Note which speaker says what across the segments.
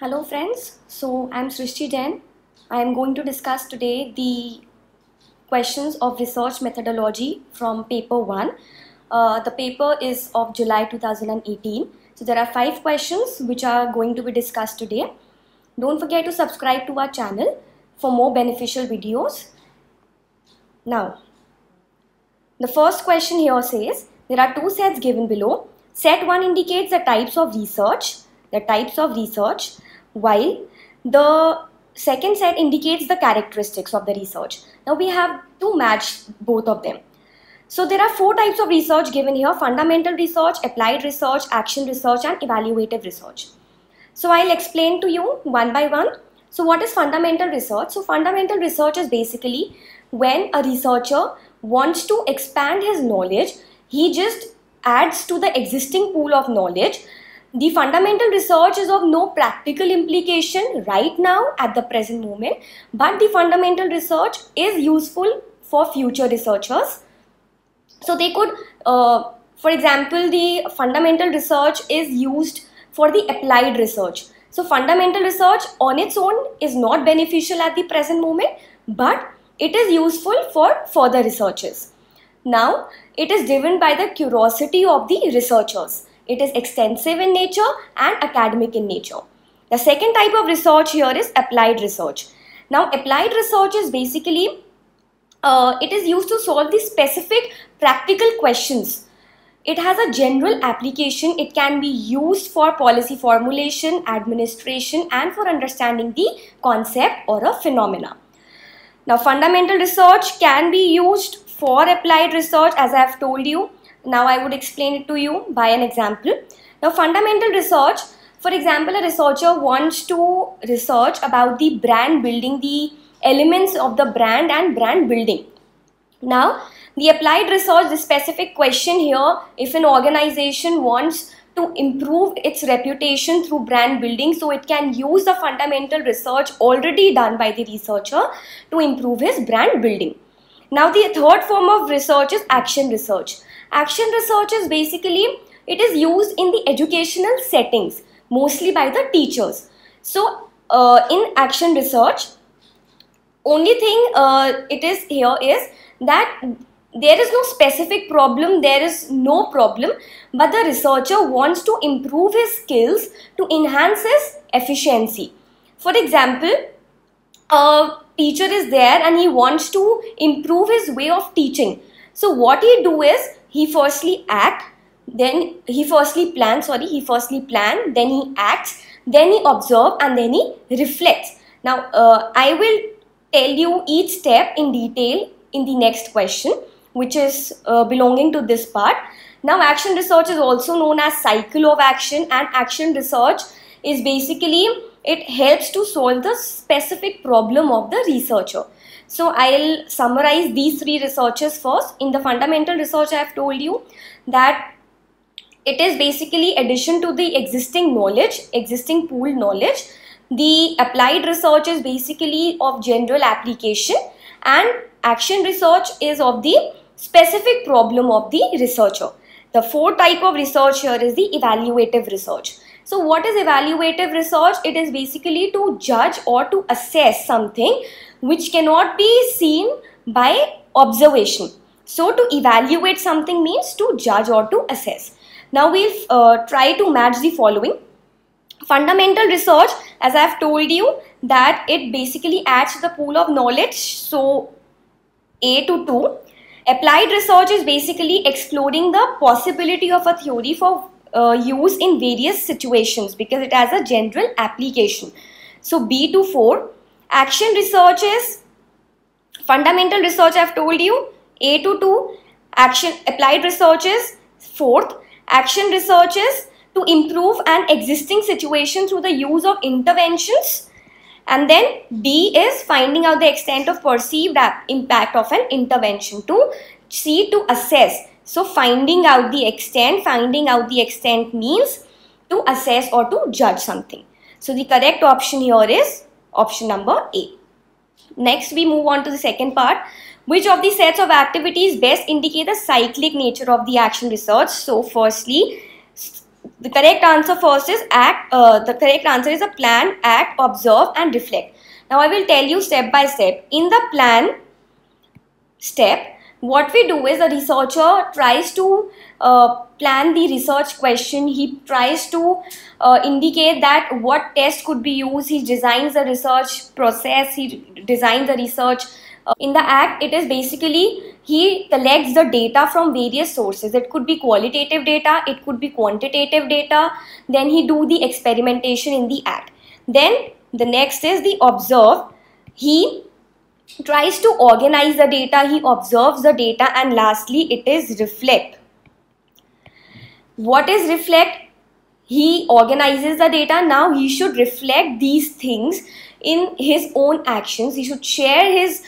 Speaker 1: Hello friends, so I'm Srishti Jain. I am going to discuss today the questions of research methodology from paper 1. Uh, the paper is of July 2018. So there are five questions which are going to be discussed today. Don't forget to subscribe to our channel for more beneficial videos. Now, the first question here says, there are two sets given below. Set 1 indicates the types of research, the types of research while the second set indicates the characteristics of the research. Now we have to match both of them. So there are four types of research given here, fundamental research, applied research, action research and evaluative research. So I'll explain to you one by one. So what is fundamental research? So fundamental research is basically when a researcher wants to expand his knowledge, he just adds to the existing pool of knowledge the fundamental research is of no practical implication right now at the present moment, but the fundamental research is useful for future researchers. So they could, uh, for example, the fundamental research is used for the applied research. So fundamental research on its own is not beneficial at the present moment, but it is useful for further researches. Now, it is driven by the curiosity of the researchers. It is extensive in nature and academic in nature. The second type of research here is applied research. Now applied research is basically, uh, it is used to solve the specific practical questions. It has a general application. It can be used for policy formulation, administration and for understanding the concept or a phenomena. Now fundamental research can be used for applied research as I have told you now I would explain it to you by an example. Now fundamental research, for example, a researcher wants to research about the brand building, the elements of the brand and brand building. Now the applied research, the specific question here, if an organization wants to improve its reputation through brand building so it can use the fundamental research already done by the researcher to improve his brand building. Now the third form of research is action research. Action research is basically, it is used in the educational settings, mostly by the teachers. So, uh, in action research, only thing uh, it is here is that there is no specific problem, there is no problem, but the researcher wants to improve his skills to enhance his efficiency. For example, a teacher is there and he wants to improve his way of teaching. So what he do is he firstly act then he firstly plan sorry he firstly plan then he acts then he observe and then he reflects now uh, i will tell you each step in detail in the next question which is uh, belonging to this part. Now action research is also known as cycle of action and action research is basically it helps to solve the specific problem of the researcher so I'll summarize these three researches first. In the fundamental research, I have told you that it is basically addition to the existing knowledge, existing pool knowledge. The applied research is basically of general application and action research is of the specific problem of the researcher. The fourth type of research here is the evaluative research. So what is evaluative research? It is basically to judge or to assess something which cannot be seen by observation. So to evaluate something means to judge or to assess. Now we'll uh, try to match the following. Fundamental research, as I have told you, that it basically adds to the pool of knowledge. So A to 2. Applied research is basically exploring the possibility of a theory for uh, use in various situations because it has a general application. So B to 4, action research is fundamental research I have told you, A to 2, action applied research is fourth, action research is to improve an existing situation through the use of interventions and then B is finding out the extent of perceived impact of an intervention to C to assess so finding out the extent, finding out the extent means to assess or to judge something. So the correct option here is option number A. Next we move on to the second part. Which of the sets of activities best indicate the cyclic nature of the action research? So firstly, the correct answer first is act, uh, the correct answer is a plan, act, observe and reflect. Now I will tell you step by step. In the plan step, what we do is a researcher tries to uh, plan the research question. He tries to uh, indicate that what test could be used. He designs the research process. He designs the research. Uh, in the act, it is basically he collects the data from various sources. It could be qualitative data. It could be quantitative data. Then he do the experimentation in the act. Then the next is the observe. He tries to organize the data, he observes the data and lastly it is reflect. What is reflect? He organizes the data. Now he should reflect these things in his own actions. He should share his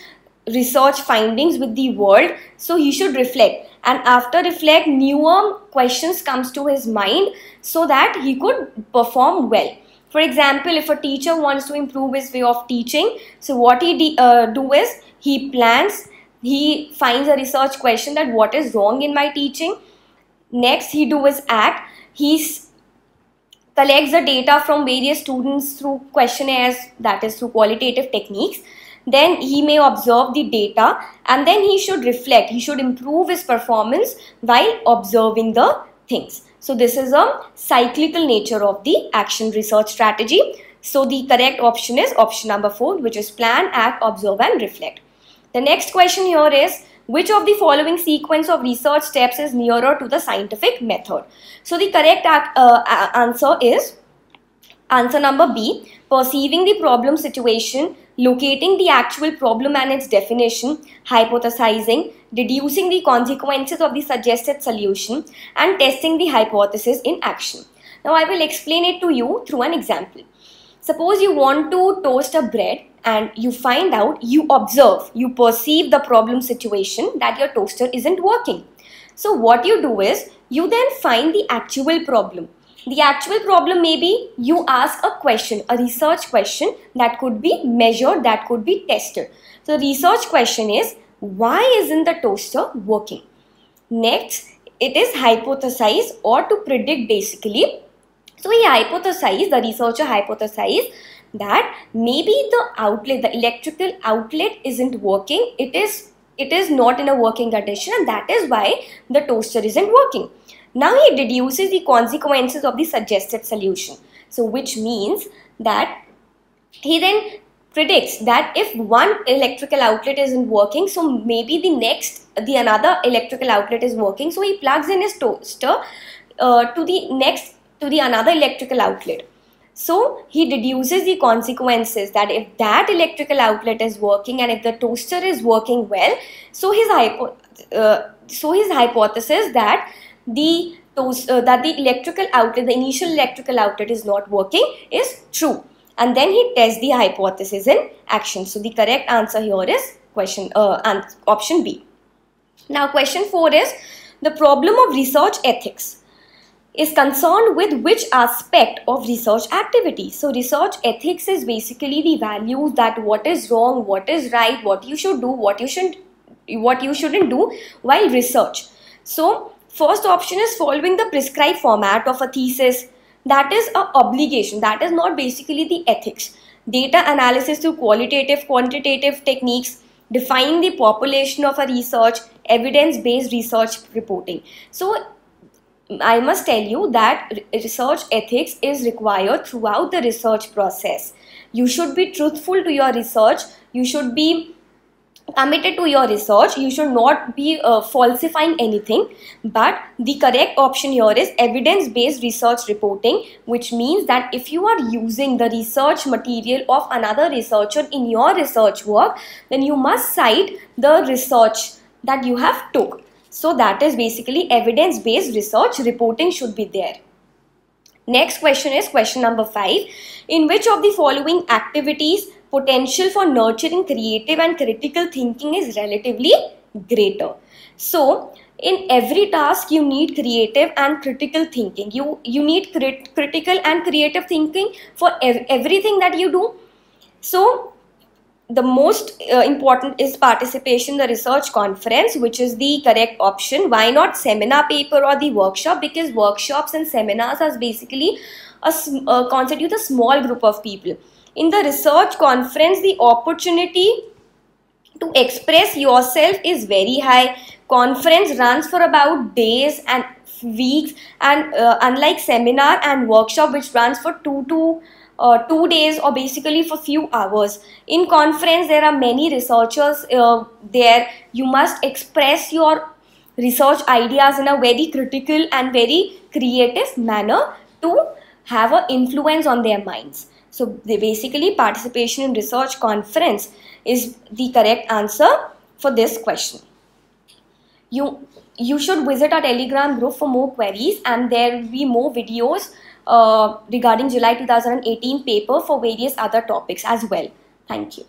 Speaker 1: research findings with the world. So he should reflect and after reflect newer questions comes to his mind so that he could perform well. For example, if a teacher wants to improve his way of teaching, so what he uh, do is he plans, he finds a research question that what is wrong in my teaching. Next, he do his act. He collects the data from various students through questionnaires, that is through qualitative techniques. Then he may observe the data and then he should reflect. He should improve his performance while observing the things. So this is a cyclical nature of the action research strategy. So the correct option is option number 4 which is plan, act, observe and reflect. The next question here is which of the following sequence of research steps is nearer to the scientific method? So the correct uh, answer is answer number B perceiving the problem situation locating the actual problem and its definition, hypothesizing, deducing the consequences of the suggested solution, and testing the hypothesis in action. Now I will explain it to you through an example. Suppose you want to toast a bread and you find out, you observe, you perceive the problem situation that your toaster isn't working. So what you do is, you then find the actual problem the actual problem may be you ask a question, a research question that could be measured, that could be tested. So research question is why isn't the toaster working? Next, it is hypothesize or to predict basically. So he hypothesized, the researcher hypothesized that maybe the outlet, the electrical outlet isn't working. It is it is not in a working condition and that is why the toaster isn't working. Now he deduces the consequences of the suggested solution. So which means that he then predicts that if one electrical outlet isn't working, so maybe the next, the another electrical outlet is working. So he plugs in his toaster uh, to the next, to the another electrical outlet. So he deduces the consequences that if that electrical outlet is working and if the toaster is working well, so his hypo, uh, so his hypothesis that the uh, that the electrical outlet, the initial electrical outlet is not working is true. And then he tests the hypothesis in action. So the correct answer here is question uh, option B. Now question 4 is the problem of research ethics is concerned with which aspect of research activity. So research ethics is basically the values that what is wrong, what is right, what you should do, what you shouldn't what you shouldn't do while research. So First option is following the prescribed format of a thesis. That is a obligation. That is not basically the ethics. Data analysis through qualitative, quantitative techniques, defining the population of a research, evidence-based research reporting. So I must tell you that research ethics is required throughout the research process. You should be truthful to your research. You should be committed to your research you should not be uh, falsifying anything. But the correct option here is evidence based research reporting which means that if you are using the research material of another researcher in your research work then you must cite the research that you have took. So that is basically evidence based research reporting should be there. Next question is question number 5 in which of the following activities potential for nurturing creative and critical thinking is relatively greater. So, in every task you need creative and critical thinking. You, you need crit critical and creative thinking for ev everything that you do. So, the most uh, important is participation in the research conference which is the correct option why not seminar paper or the workshop because workshops and seminars are basically a uh, constitute a small group of people in the research conference the opportunity to express yourself is very high. Conference runs for about days and weeks and uh, unlike seminar and workshop which runs for 2 to uh, two days or basically for few hours. In conference there are many researchers uh, there. You must express your research ideas in a very critical and very creative manner to have an influence on their minds so basically participation in research conference is the correct answer for this question you you should visit our telegram group for more queries and there will be more videos uh, regarding July 2018 paper for various other topics as well. Thank you.